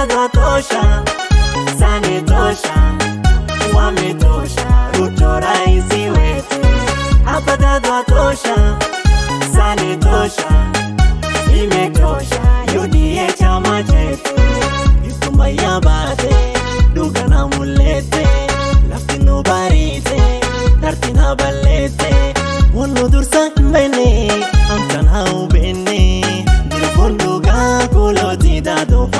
Abadado watosha, Sane tosha, wametosha, Ruto raisi wetu. Abadado watosha, Sane tosha, imetosha, UDA chama chetu. Itumba yabate, duga na mulete, lafinu barite, darti na balete, wano dursa mbene, amtana ubene, duga kuloti dado pambana,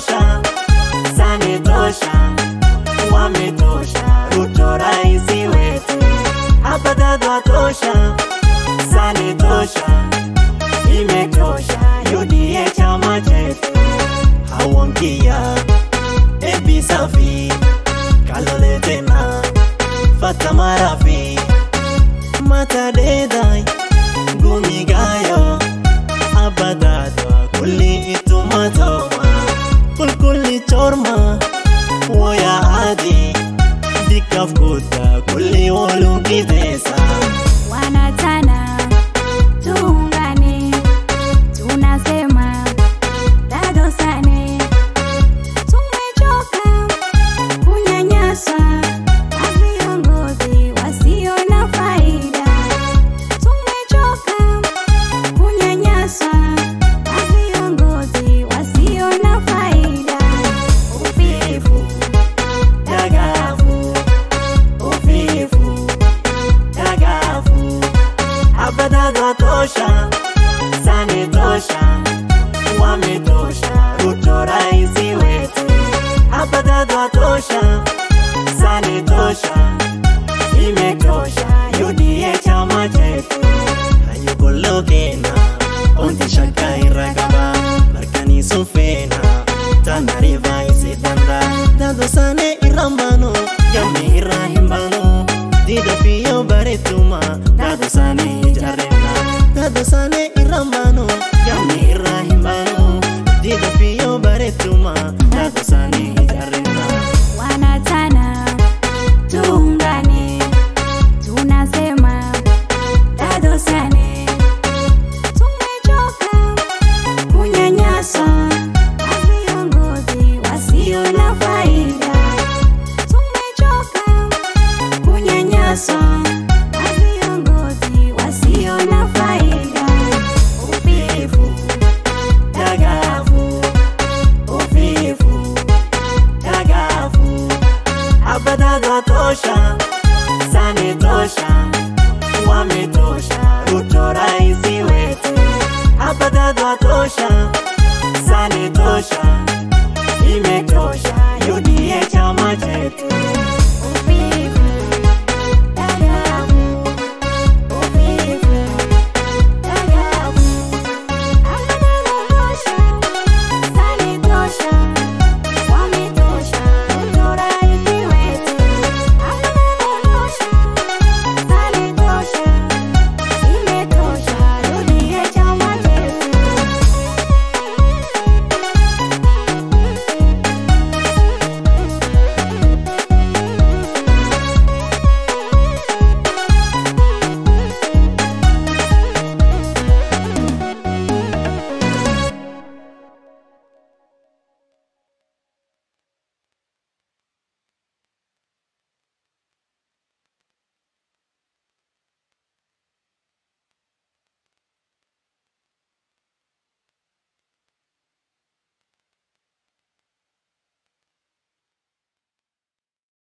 Watosha, Sane tosha, wametosha, Ruto raisi wetu. Abadado watosha, Sane tosha, imetosha, UDA chama chetu. Hawongia, ebi safi, kalole tena, fata marafi, tosha, sale tosha, imetosha, yudie chama chetu. Hayugologena onti shaka iragaba markani sufena tanariva isidanda dadosane irambano yame irahimbano didafiyo baretuma dadosane ijarena dadosane irambano yame irahimbano didafiyo baretuma dadosane Abadado tosha, Sane tosha, wametosha, Ruto raisi wetu. Abadado tosha,